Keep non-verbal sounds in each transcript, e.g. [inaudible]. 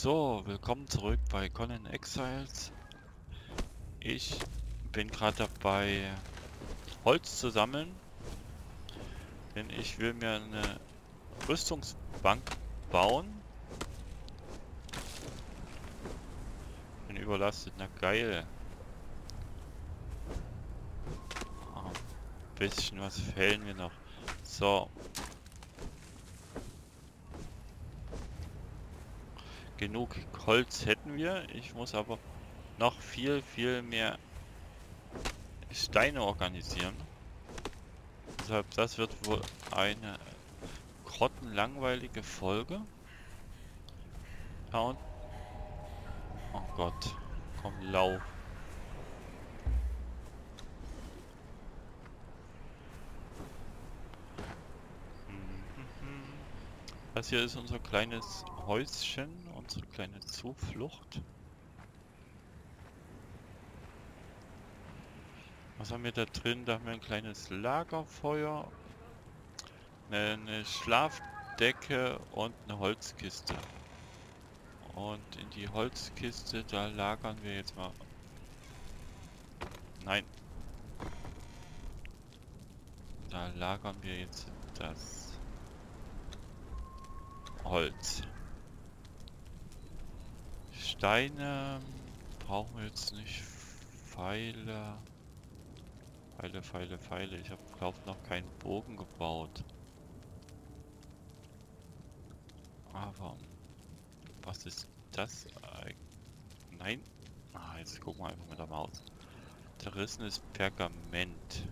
So, willkommen zurück bei Conan Exiles. Ich bin gerade dabei, Holz zu sammeln. Denn ich will mir eine Rüstungsbank bauen. Bin überlastet, na geil. Ah, ein bisschen was fehlen wir noch. So, genug Holz hätten wir. Ich muss aber noch viel, viel mehr Steine organisieren. Deshalb, das wird wohl eine grottenlangweilige Folge. Und oh Gott, komm, lauf. Mhm. Das hier ist unser kleines Häuschen, unsere kleine Zuflucht. Was haben wir da drin? Da haben wir ein kleines Lagerfeuer, eine Schlafdecke und eine Holzkiste. Und in die Holzkiste, da lagern wir jetzt mal... Nein. Da lagern wir jetzt das Holz. Steine brauchen wir jetzt nicht. Pfeile. Pfeile, Pfeile, Pfeile. Ich habe, glaube noch keinen Bogen gebaut. Aber was ist das? Nein. Ah, jetzt gucken wir einfach mit der Maus. Zerrissenes Pergament.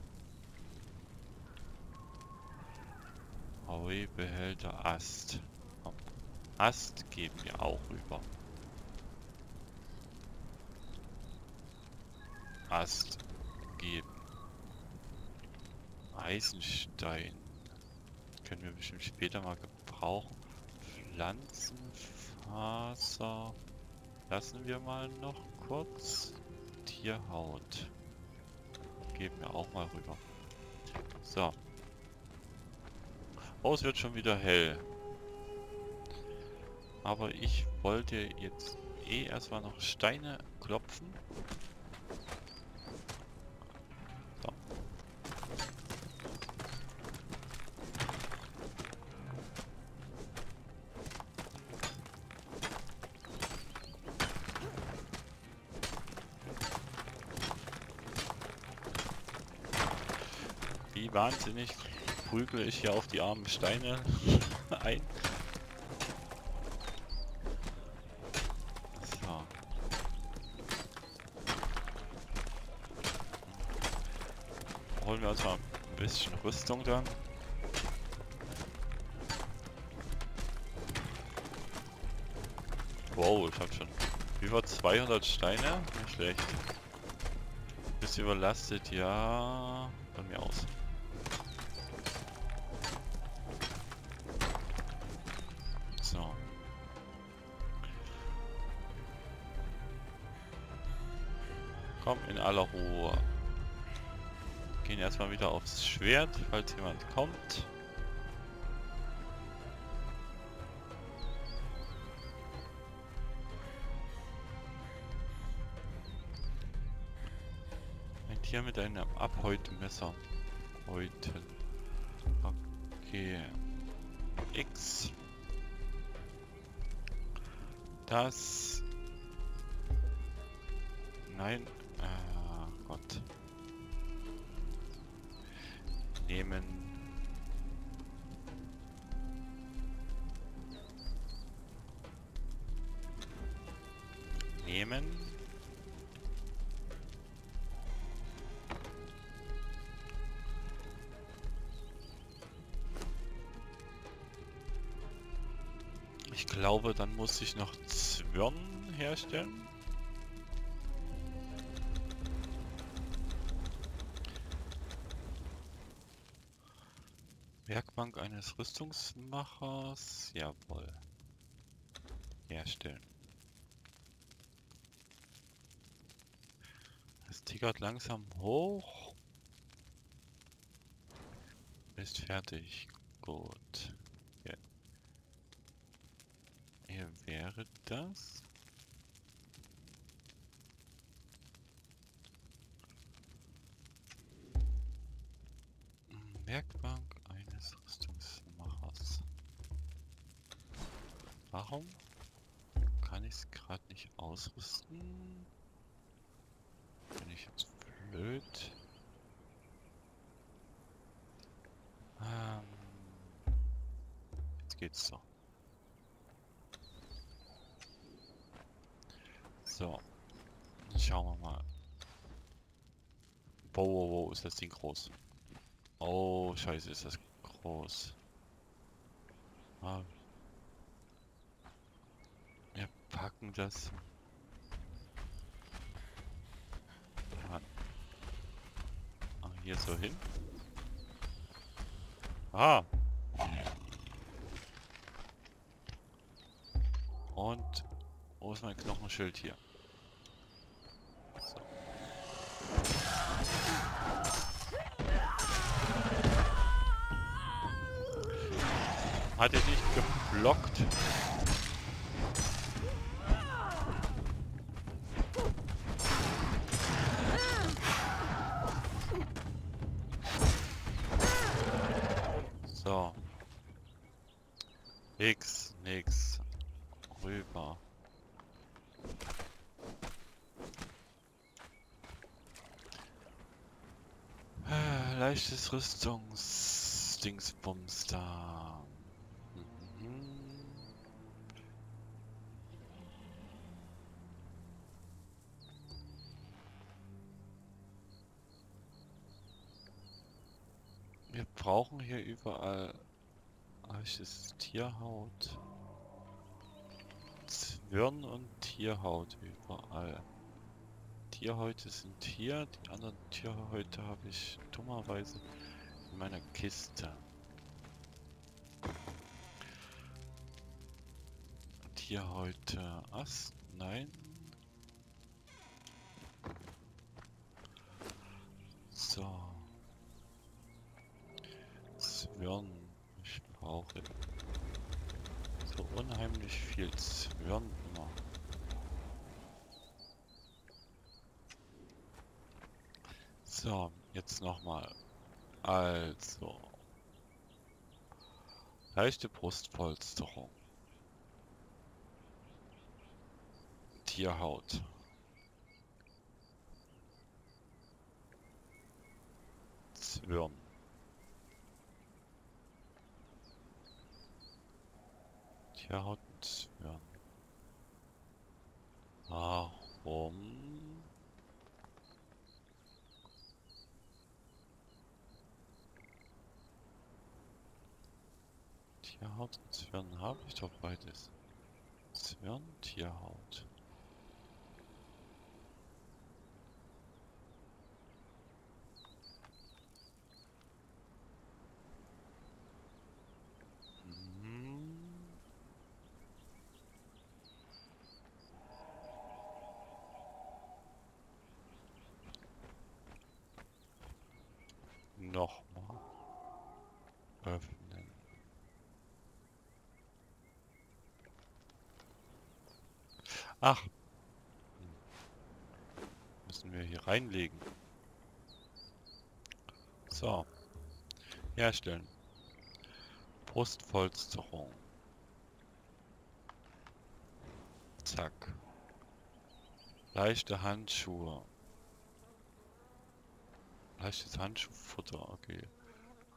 Aue, Behälter, Ast. Ast geben wir auch rüber. Ast geben. Eisenstein. Können wir bestimmt später mal gebrauchen. Pflanzenfaser. Lassen wir mal noch kurz. Tierhaut. Geben wir auch mal rüber. So. Oh, es wird schon wieder hell. Aber ich wollte jetzt eh erstmal noch Steine klopfen. Wahnsinnig prügel ich hier auf die armen Steine [laughs] ein. So. Holen wir uns mal ein bisschen Rüstung dann. Wow, ich hab schon über 200 Steine. Nicht schlecht. Bist überlastet, ja. Von mir aus. Komm, in aller Ruhe. Gehen erstmal wieder aufs Schwert, falls jemand kommt. Ein Tier mit einem Abhäutmesser. Häuten. Okay. X. Das. Nein, Gott. Nehmen. Nehmen. Ich glaube, dann muss ich noch Zwirn herstellen. Werkbank eines Rüstungsmachers. Jawohl. Herstellen. Es tickert langsam hoch. Ist fertig. Gut. hier wäre das. Werkbank eines Rüstungsmachers. Warum kann ich es gerade nicht ausrüsten? Bin ich jetzt blöd? Ähm, jetzt geht's doch. So. Schauen wir mal. Wow, wow, wow, ist das Ding groß. Oh, scheiße, ist das groß. Ah. Packen das. Ah, hier so hin. Ah. Und wo ist mein Knochenschild hier? Hat er nicht geblockt? So. Nix, nix. Rüber. Äh, Leichtes Rüstungsdingsbums da. Mhm. Wir brauchen hier überall leichtes Tierhaut. Zwirn und Tierhaut überall. Tierhäute sind hier, die anderen Tierhäute habe ich dummerweise in meiner Kiste. Tierhäute Ast, nein. So. Zwirn, ich brauche so unheimlich viel Zwirn immer. So, jetzt nochmal. Also. Leichte Brustpolsterung. Tierhaut. Zwirn. Tierhaut und Zwirn. Warum? Tierhaut und Zwirn habe ich doch beides. Zwirn, Tierhaut. Ach. Müssen wir hier reinlegen. So. Herstellen. Brustpolsterung. Zack. Leichte Handschuhe. Leichtes Handschuhfutter, okay.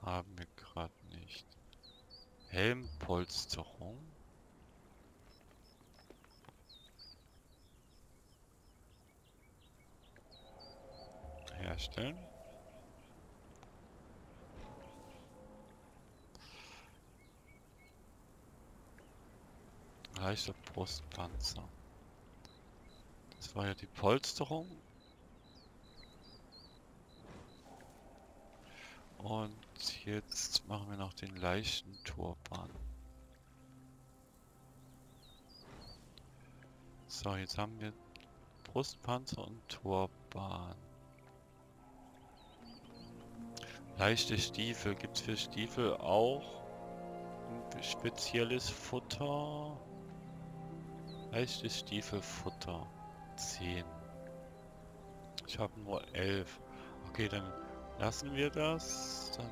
Haben wir gerade nicht. Helmpolsterung. Herstellen. Leichter Brustpanzer. Das war ja die Polsterung. Und jetzt machen wir noch den leichten Turban. So, jetzt haben wir Brustpanzer und Turban. Leichte Stiefel. Gibt es für Stiefel auch spezielles Futter? Leichtes Stiefelfutter. 10. Ich habe nur 11. Okay, dann lassen wir das. Dann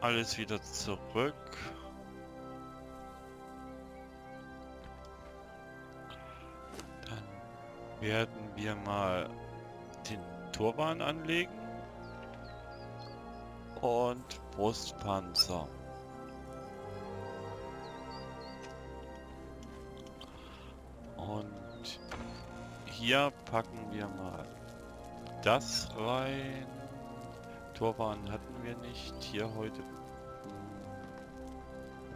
alles wieder zurück. Dann werden wir mal Turban anlegen und Brustpanzer. Und hier packen wir mal das rein. Turban hatten wir nicht. Hier heute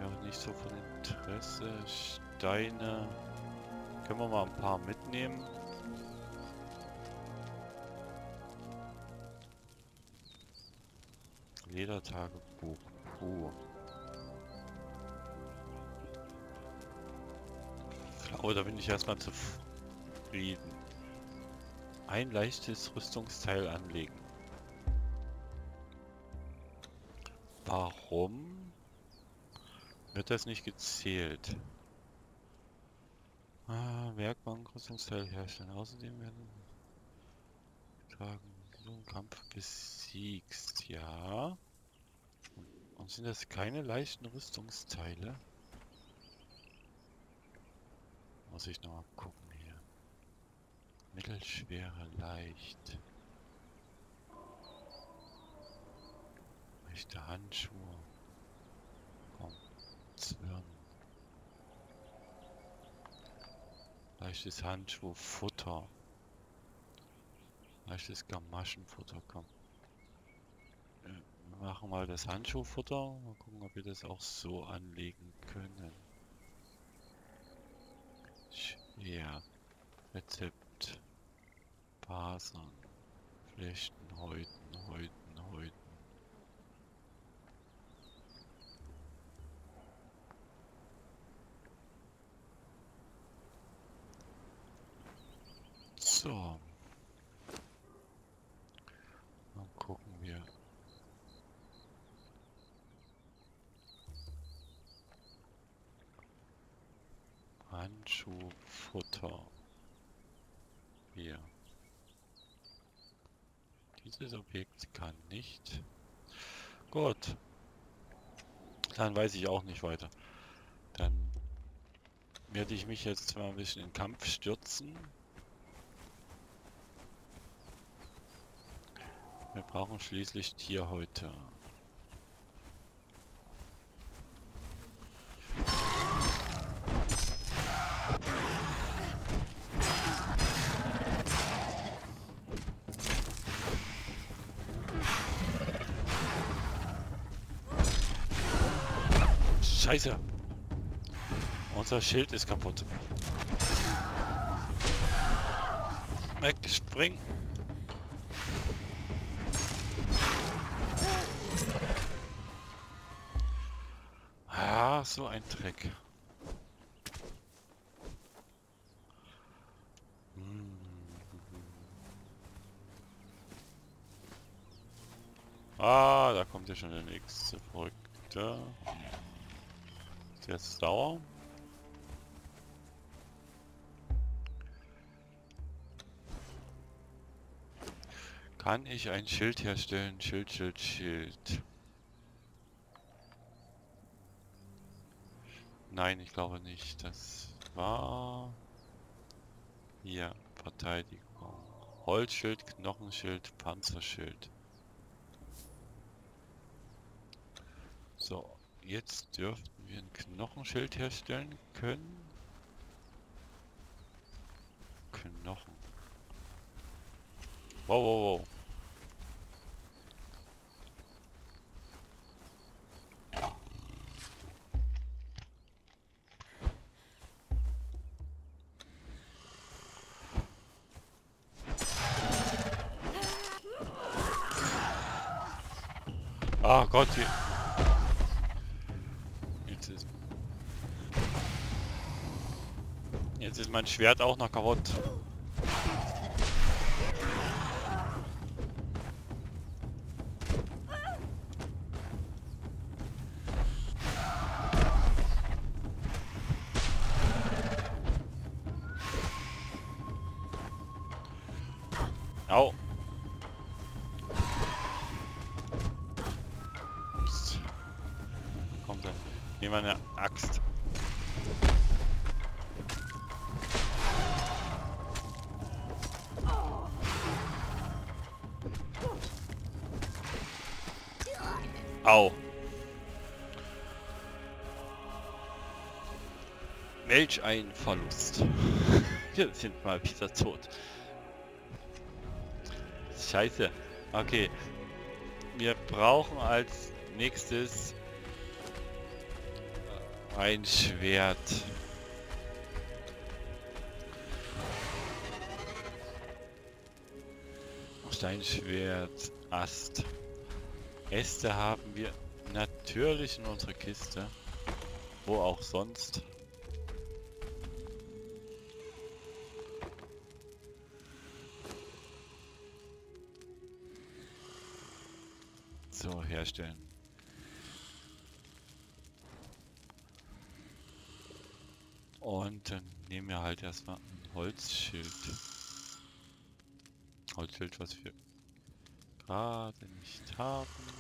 ja hm, nicht so von Interesse. Steine können wir mal ein paar mitnehmen. Ledertagebuch. Ich glaube, da bin ich erstmal zufrieden. Ein leichtes Rüstungsteil anlegen. Warum wird das nicht gezählt? Ah, Werkbank, Rüstungsteil herstellen. Außerdem werden getragen. So ein Kampf besiegst, ja. Und sind das keine leichten Rüstungsteile? Muss ich noch mal gucken hier. Mittelschwere, leicht. Leichte Handschuhe. Komm, Zwirn. Leichtes Handschuh, Futter. Leichtes Gamaschenfutter, komm. Wir machen mal das Handschuhfutter. Mal gucken, ob wir das auch so anlegen können. Schwer. Rezept. Fasern. Flechten, Häuten, Häuten, Häuten. So. Dann gucken wir. Handschuhfutter. Hier. Dieses Objekt kann nicht. Gut. Dann weiß ich auch nicht weiter. Dann werde ich mich jetzt mal ein bisschen in Kampf stürzen. Wir brauchen schließlich Tierhäute. Scheiße. Unser Schild ist kaputt. Wegspringen. Ah, so ein Dreck. Hm. Ah, da kommt ja schon der nächste Verrückte. Ist jetzt sauer? Kann ich ein Schild herstellen? Schild, Schild, Schild. Nein, ich glaube nicht. Das war... Hier, Verteidigung. Holzschild, Knochenschild, Panzerschild. So, jetzt dürften wir ein Knochenschild herstellen können. Knochen. Wow, wow, wow. Ah Gott, hier. mein Schwert auch noch kaputt. Au. Psst. Kommt dann. Nehmen wir eine Axt. Au. Welch ein Verlust. [laughs] Wir sind mal wieder tot. Scheiße. Okay. Wir brauchen als nächstes ein Schwert. Steinschwert, Ast. Äste haben wir natürlich in unserer Kiste. Wo auch sonst. So, herstellen. Und dann nehmen wir halt erstmal ein Holzschild. Holzschild, was wir gerade nicht haben.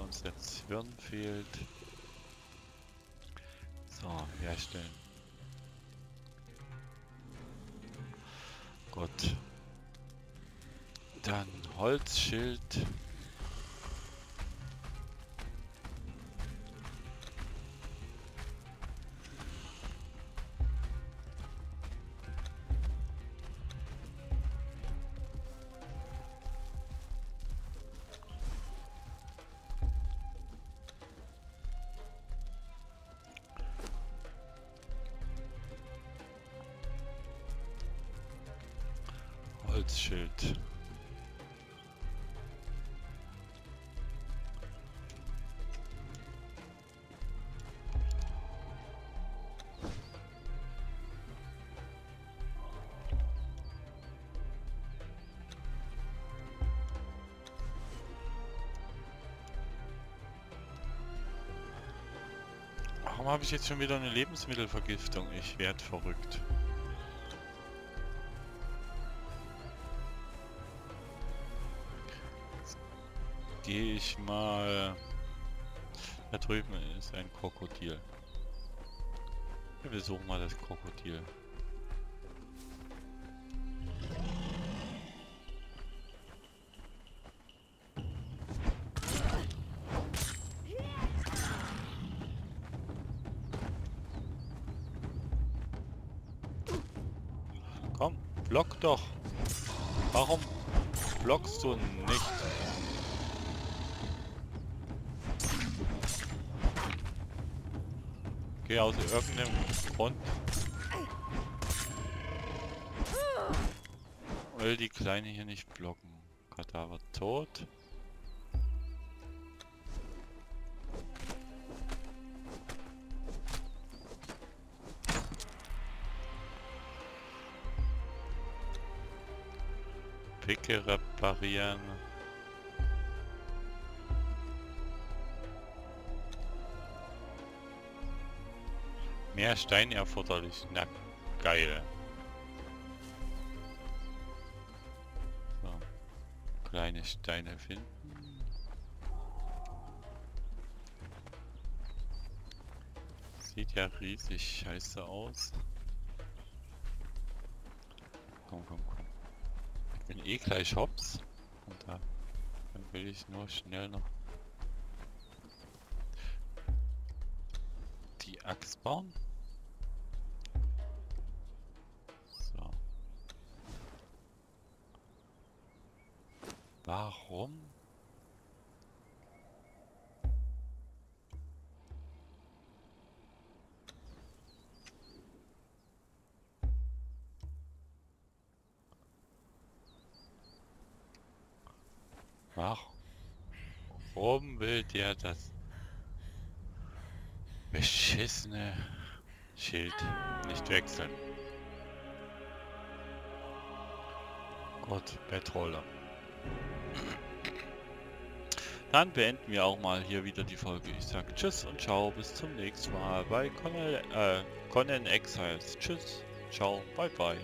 Uns der Zwirn fehlt. So, herstellen. Gut. Dann Holzschild. Holzschild. Warum habe ich jetzt schon wieder eine Lebensmittelvergiftung? Ich werde verrückt. Gehe ich mal... Da drüben ist ein Krokodil. Wir besuchen mal das Krokodil. Okay, aus irgendeinem Grund will die Kleine hier nicht blocken. Kadaver tot. Picke reparieren. Mehr Stein erforderlich. Na, geil. So. Kleine Steine finden. Sieht ja riesig scheiße aus. Komm, komm, komm. Ich bin eh gleich hops. Und da dann will ich nur schnell noch die Axt bauen. Warum? Warum will der das beschissene Schild nicht wechseln? Gott, Betroller. Dann beenden wir auch mal hier wieder die Folge. Ich sage Tschüss und Ciao, bis zum nächsten Mal bei Conan, äh, Conan Exiles. Tschüss, Ciao, bye bye.